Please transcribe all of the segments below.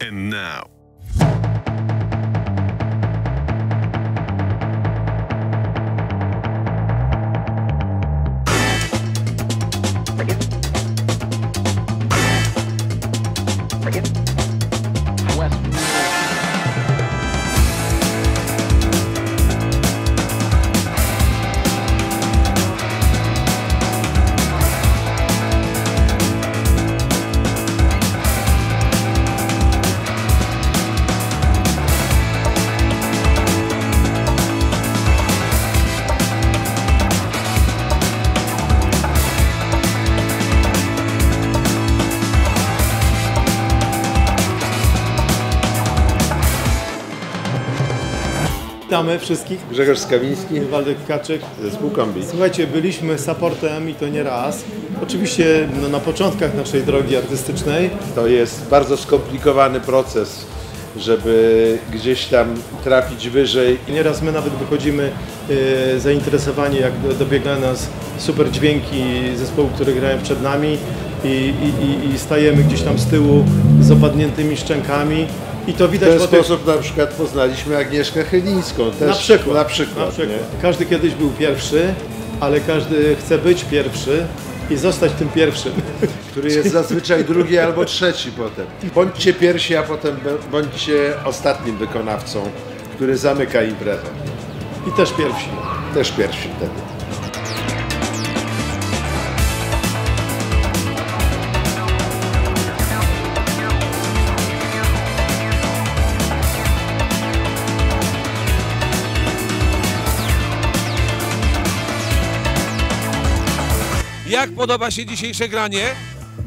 And now, Witamy wszystkich. Grzegorz Skawiński, Waldek Kaczyk. zespół Kombi. Słuchajcie, byliśmy supportem i to nie raz. Oczywiście no, na początkach naszej drogi artystycznej. To jest bardzo skomplikowany proces, żeby gdzieś tam trafić wyżej. Nieraz my nawet wychodzimy e, zainteresowani, jak do, dobiega nas super dźwięki zespołu, które grają przed nami i, i, i, stajemy gdzieś tam z tyłu z opadniętymi szczękami. I to W widać ten po tych... sposób na przykład poznaliśmy Agnieszkę Chylińską. Też Na przykład. Na przykład, Na przykład. Każdy kiedyś był pierwszy, ale każdy chce być pierwszy i zostać tym pierwszym. Który jest zazwyczaj drugi albo trzeci potem. Bądźcie pierwsi, a potem bądźcie ostatnim wykonawcą, który zamyka imprezę. I też pierwsi. Też pierwsi wtedy. Jak podoba się dzisiejsze granie?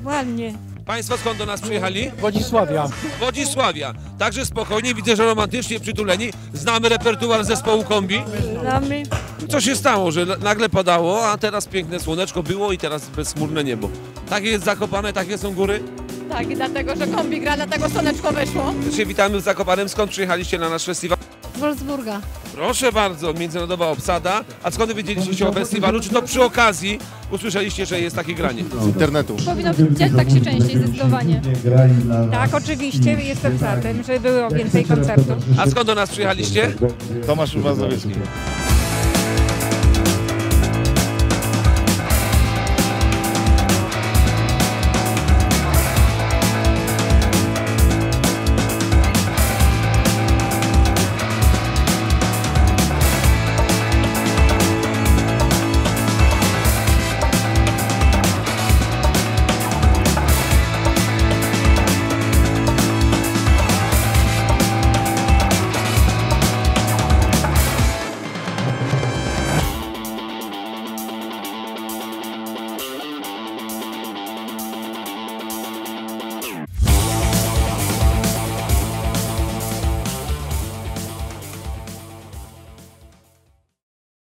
Ładnie. Państwo skąd do nas przyjechali? Wodzisławia. Wodzisławia. Także spokojnie, widzę, że romantycznie przytuleni. Znamy repertuar zespołu kombi. Znamy. Co się stało, że nagle padało, a teraz piękne słoneczko było i teraz bezchmurne niebo. Takie jest Zakopane, takie są góry. Tak, i dlatego, że kombi gra, dlatego słoneczko weszło. Dzisiaj witamy w Zakopanem. Skąd przyjechaliście na nasz festiwal? Z Wolfsburga. Proszę bardzo, międzynarodowa obsada. A skąd wiedzieliście o festiwalu? Czy to przy okazji usłyszeliście, że jest takie granie? internetu. Powinno dziać tak się częściej, zdecydowanie. Tak, oczywiście, jestem za tym, żeby było więcej koncertów. A skąd do nas przyjechaliście? Tomasz Wazowiecki.